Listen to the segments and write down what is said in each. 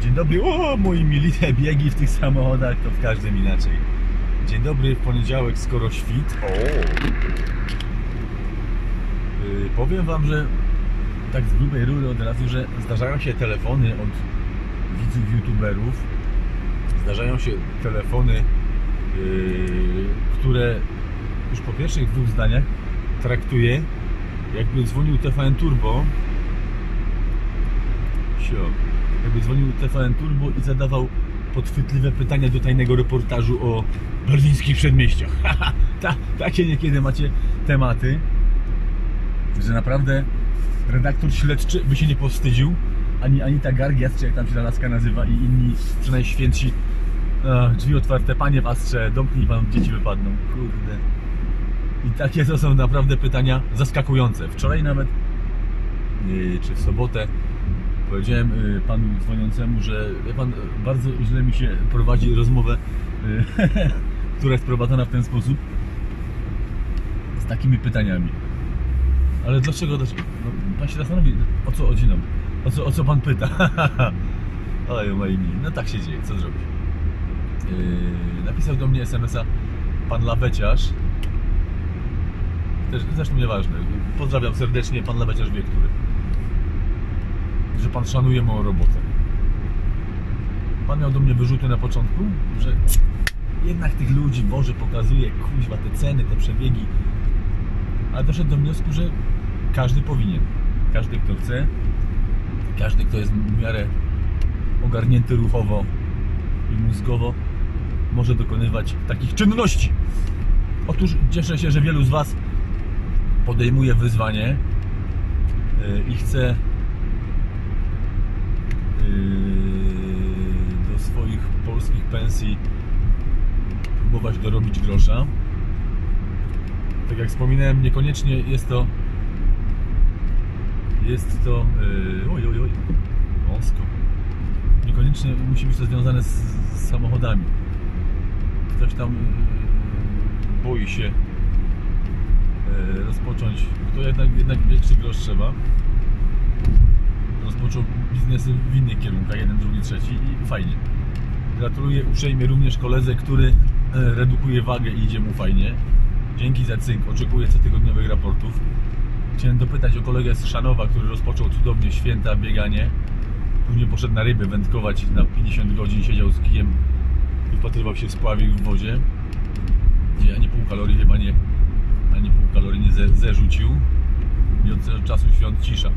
Dzień dobry, o moi mili, te biegi w tych samochodach to w każdym inaczej. Dzień dobry, w poniedziałek skoro świt. O. Yy, powiem wam, że tak z grubej rury od razu, że zdarzają się telefony od widzów youtuberów. Zdarzają się telefony, yy, które już po pierwszych dwóch zdaniach traktuję jakby dzwonił TVN Turbo Sio. Jakby dzwonił TVN Turbo i zadawał podchwytliwe pytania do tajnego reportażu o berlińskich przedmieściach. Ta, takie niekiedy macie tematy, że naprawdę redaktor śledczy by się nie powstydził, ani Anita Gargias, czy jak tam się ta laska nazywa, i inni przynajmniej święci e, drzwi otwarte, panie pastrze, domknij pan, dzieci wypadną. Kurde. I takie to są naprawdę pytania zaskakujące. Wczoraj nawet, czy w sobotę, powiedziałem y, panu dzwoniącemu, że pan, bardzo źle mi się prowadzi rozmowę, y, która jest prowadzona w ten sposób, z takimi pytaniami. Ale dlaczego, dlaczego? No, pan się zastanowi, o co chodzi nam? O co, o co pan pyta? Oj, moi mili, no tak się dzieje, co zrobić? Yy, napisał do mnie SMS-a pan Laweciarz. Też, zresztą nieważne. Pozdrawiam serdecznie, pan Laweciarz wie, który że pan szanuje moją robotę. Pan miał do mnie wyrzuty na początku, że jednak tych ludzi Boże pokazuje, kuźwa, te ceny, te przebiegi. Ale doszedł do wniosku, że każdy powinien. Każdy, kto chce, każdy, kto jest w miarę ogarnięty ruchowo i mózgowo, może dokonywać takich czynności. Otóż cieszę się, że wielu z Was podejmuje wyzwanie yy, i chce do swoich polskich pensji próbować dorobić grosza. Tak jak wspominałem, niekoniecznie jest to jest to yy, oj, oj, oj, wąsko. Niekoniecznie musi być to związane z, z samochodami. Ktoś tam yy, boi się yy, rozpocząć, to jednak, jednak większy grosz trzeba rozpoczął biznesy w innych kierunkach, jeden, drugi, trzeci i fajnie. Gratuluję uprzejmie również koledze, który e, redukuje wagę i idzie mu fajnie. Dzięki za cynk, oczekuję cotygodniowych raportów. Chciałem dopytać o kolegę z Szanowa, który rozpoczął cudownie święta, bieganie. Później poszedł na ryby wędkować na 50 godzin, siedział z kijem i wpatrywał się w spławik w wodzie, gdzie ani pół kalorii chyba nie, ani pół kalorii nie ze, zerzucił. I od czasu świąt cisza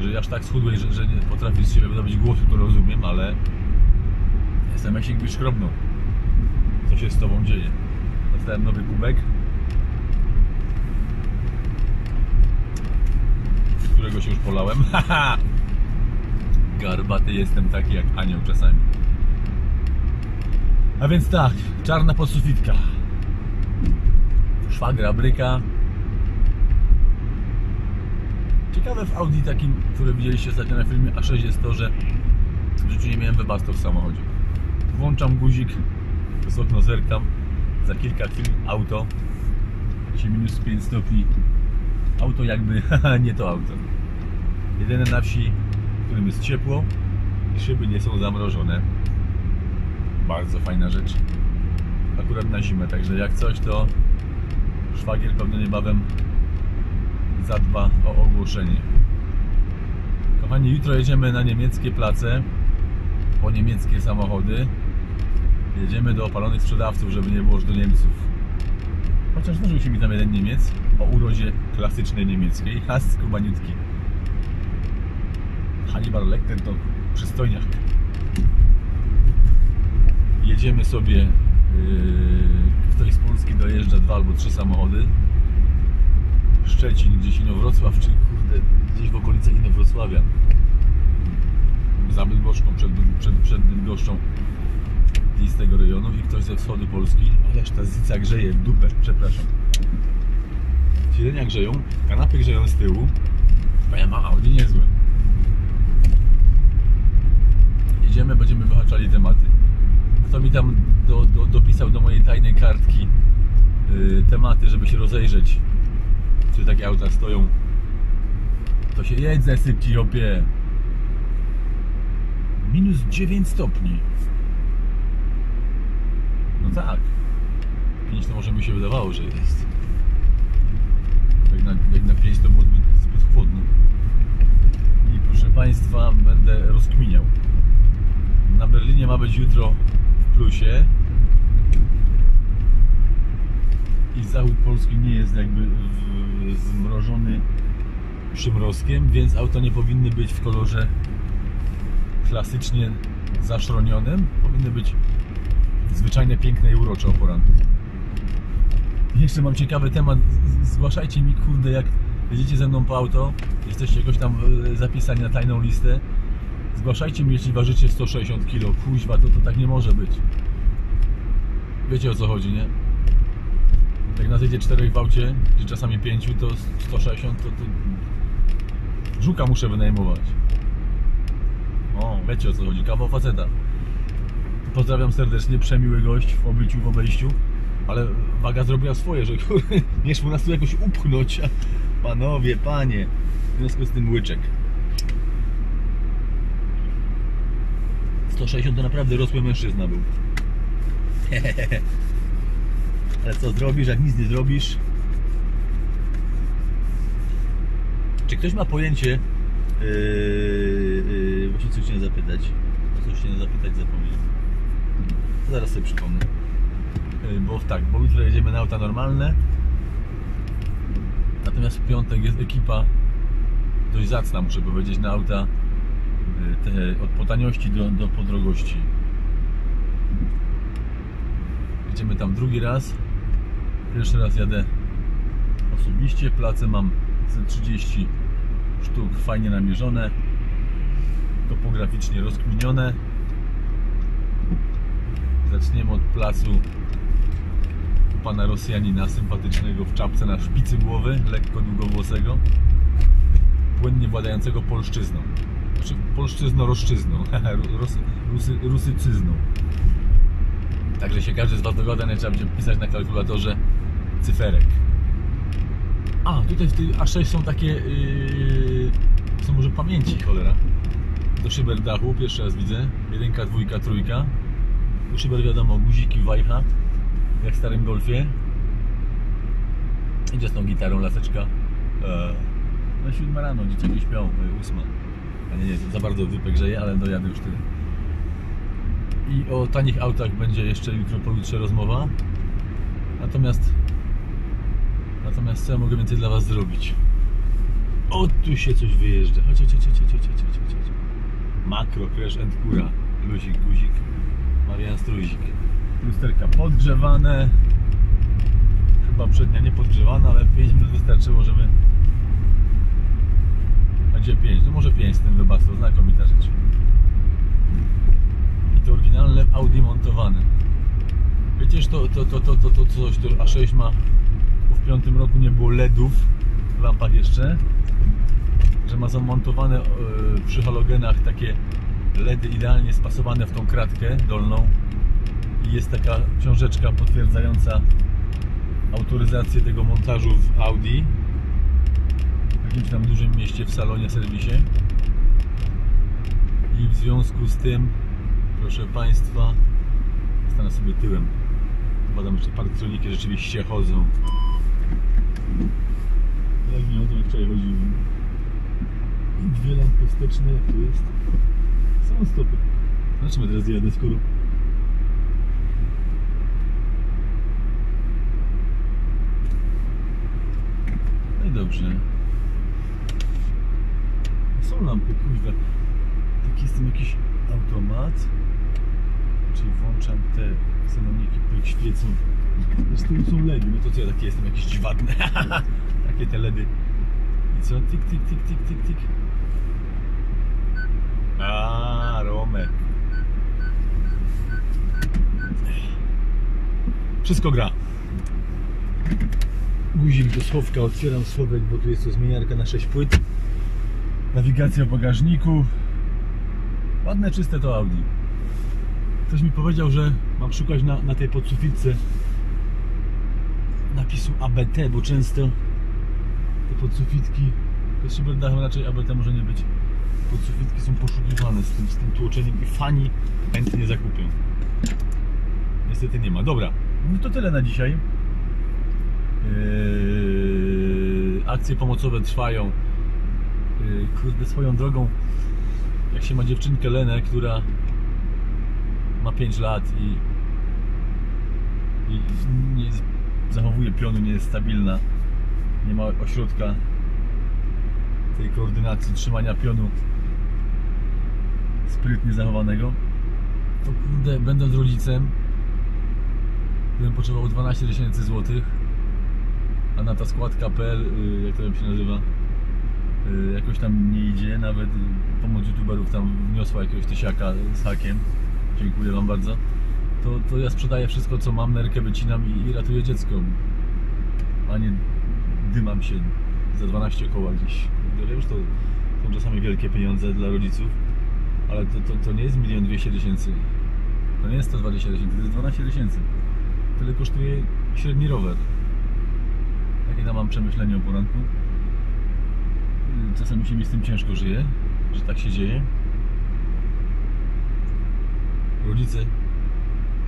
że aż tak schudłeś, że, że nie potrafisz z siebie wydobyć głosu, to rozumiem, ale jestem jak się jakbyś szkrobnął. Co się z tobą dzieje? Dostałem nowy kubek, z którego się już polałem. Garbaty jestem taki jak anioł czasami. A więc tak, czarna podsufitka. Szwagra bryka, Ciekawe w Audi takim, które widzieliście ostatnio na filmie A6 jest to, że w życiu nie miałem webasto w samochodzie. Włączam guzik, z zerkam, za kilka chwil auto, się minus 5 stopni, auto jakby, nie to auto. Jedyne na wsi, w którym jest ciepło i szyby nie są zamrożone. Bardzo fajna rzecz. Akurat na zimę, także jak coś to szwagier pewno niebawem zadba o ogłoszenie. Kochani, jutro jedziemy na niemieckie place, po niemieckie samochody. Jedziemy do opalonych sprzedawców, żeby nie było już do Niemców. Chociaż zdarzył się mi tam jeden Niemiec o urodzie klasycznej niemieckiej. Has kubaniutki. Hannibal Lecter to przystojniak. Jedziemy sobie, yy, ktoś z Polski dojeżdża dwa albo trzy samochody Szczecin, gdzieś Inowrocław, czy kurde, gdzieś w okolicach Inowrocławia. Za Bydgoszką, przed, przed, przed Bydgoszczą i z tego rejonu i ktoś ze wschodu Polski. Ależ ta zyca grzeje w dupę, przepraszam. Siedzenia grzeją, kanapy grzeją z tyłu, a ja mam Audi niezłe. Jedziemy, będziemy wyhaczali tematy. to mi tam do, do, dopisał do mojej tajnej kartki y, tematy, żeby się rozejrzeć, takie auta stoją. To się jedź zasyp ci opie. Minus 9 stopni. No tak. 5 to może mi się wydawało, że jest. Jak na, jak na 5 to było zbyt, zbyt chłodno. I proszę Państwa, będę rozkminiał. Na Berlinie ma być jutro w plusie. I zachód Polski nie jest jakby zmrożony przymrozkiem, więc auto nie powinny być w kolorze klasycznie zaszronionym. Powinny być zwyczajne, piękne i urocze o poranku. Jeszcze mam ciekawy temat. Zgłaszajcie mi, kurde, jak jedziecie ze mną po auto, jesteście jakoś tam e, zapisani na tajną listę. Zgłaszajcie mi, jeśli ważycie 160 kg. Kuźwa, to, to tak nie może być. Wiecie o co chodzi, nie? Jak nas jedzie 4 w aucie, czy czasami 5, to 160 to, to żuka muszę wynajmować. O, wiecie o co chodzi, kawał faceta. Pozdrawiam serdecznie, przemiły gość w obyciu, w obejściu, ale waga zrobiła swoje, że kurde, nie szło nas tu jakoś upchnąć. Panowie, panie, w związku z tym łyczek. 160 to naprawdę rosły mężczyzna był. Ale co zrobisz, jak nic nie zrobisz? Czy ktoś ma pojęcie, yy, yy, właśnie coś chciałem zapytać, coś chciałem zapytać, zapomniałem. To zaraz sobie przypomnę. Yy, bo tak, bo jutro jedziemy na auta normalne, natomiast w piątek jest ekipa dość zacna, muszę powiedzieć, na auta te, od po taniości do, do podrogości. Jedziemy tam drugi raz. Pierwszy raz jadę osobiście. Place mam ze 30 sztuk fajnie namierzone. Topograficznie rozkminione. Zaczniemy od placu pana Rosjanina sympatycznego w czapce na szpicy głowy, lekko długowłosego, płynnie władającego polszczyzną. Znaczy polszczyzno-roszczyzną, Rus, rusy, rusycyzną. Także się każdy z Was dogada, nie trzeba będzie pisać na kalkulatorze cyferek. A, tutaj w tych A6 są takie, yy, są może pamięci, cholera. Do szyber dachu, pierwszy raz widzę. Jedynka, dwójka, trójka. Do szyber wiadomo, guziki, wajcha, jak w starym golfie. Idzie z tą gitarą laseczka. Eee, no siódma rano, dzieciaki śpią, e, ósma. A nie, nie, za bardzo wypek grzeje, ale dojadę już tyle. I o tanich autach będzie jeszcze jutro pojutrze rozmowa. Natomiast Natomiast co ja mogę więcej dla Was zrobić? O, tu się coś wyjeżdża. Chodź, chodź, chodź, chodź, chodź, chodź, chodź. Makro, crash and kura. Luzik, guzik, Marian Struzik. Lusterka podgrzewane. Chyba przednia nie podgrzewana, ale 5 minut wystarczyło, żeby... A gdzie 5? No może 5 z tym lubastwo, znakomita rzecz. I to oryginalne Audi montowane. Wiecie, to, to, to, to, to, to coś, to A6 ma bo w piątym roku nie było LEDów w lampach jeszcze, że ma zamontowane e, przy halogenach takie LEDy idealnie spasowane w tą kratkę dolną. I jest taka książeczka potwierdzająca autoryzację tego montażu w Audi. W jakimś tam dużym mieście w salonie, serwisie. I w związku z tym proszę Państwa stanę sobie tyłem. Badam, czy parktroniki rzeczywiście chodzą jak nie chodzą, jak wczoraj chodziłem dwie lampy wsteczne, jak tu jest. Są stopy. Zobaczymy teraz jadę skoro no i dobrze. Są lampy, kuźwa. Taki jest tam jakiś automat. Czyli włączam te ksenoniki, które świecą. Z tyłu są LEDy, no to co ja taki jestem jakiś dziwadny takie te i co? Tik, tik, tik, tik, tik, tik. A Romek. Wszystko gra. Guzik do schowka, otwieram schowek, bo tu jest to zmieniarka na 6 płyt. Nawigacja w bagażniku. Ładne, czyste to Audi. Ktoś mi powiedział, że mam szukać na, na tej podsufitce napisu ABT, bo często podsufitki, to z szyberdachem raczej ABT może nie być. Podsufitki są poszukiwane z tym, z tym tłoczeniem i fani chętnie zakupią. Niestety nie ma. Dobra, no to tyle na dzisiaj. Yy, akcje pomocowe trwają. Yy, kurde, swoją drogą, jak się ma dziewczynkę Lenę, która ma 5 lat i, i nie zachowuje pionu, nie jest stabilna, nie ma ośrodka tej koordynacji trzymania pionu sprytnie zachowanego, to kurde, będąc rodzicem, gdybym potrzebował 12 tysięcy złotych, a na ta składka.pl, y, jak to się nazywa, y, jakoś tam nie idzie, nawet y, pomoc youtuberów tam wniosła jakiegoś tysiaka z hakiem, dziękuję wam bardzo, to, to ja sprzedaję wszystko co mam, nerkę wycinam i, i ratuję dziecko, a nie dymam się za 12 koła gdzieś. Ja wiem, że to są czasami wielkie pieniądze dla rodziców, ale to, to, to nie jest milion dwieście tysięcy, to nie jest 120 tysięcy, to jest 12 tysięcy. Tyle kosztuje średni rower. Takie tam mam przemyślenie o poranku. Czasami się mi z tym ciężko żyje, że tak się dzieje. Rodzice,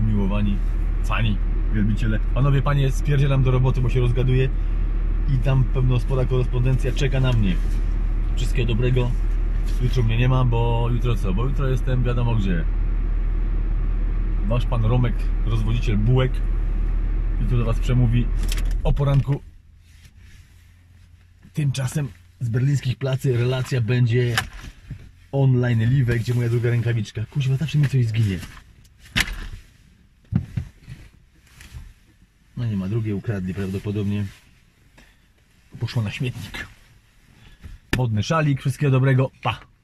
umiłowani, fani, wielbiciele. Panowie, panie, spierdzielam do roboty, bo się rozgaduję i tam pewno spora korespondencja czeka na mnie. Wszystkiego dobrego. Jutro mnie nie ma, bo jutro co? Bo jutro jestem wiadomo gdzie. Wasz pan Romek, rozwodziciel bułek. I tu do Was przemówi o poranku. Tymczasem z berlińskich placy relacja będzie online live, gdzie moja druga rękawiczka. Kuźwa, zawsze mi coś zginie. No nie ma, drugie ukradli prawdopodobnie. Poszło na śmietnik. Modny szalik, wszystkiego dobrego, pa!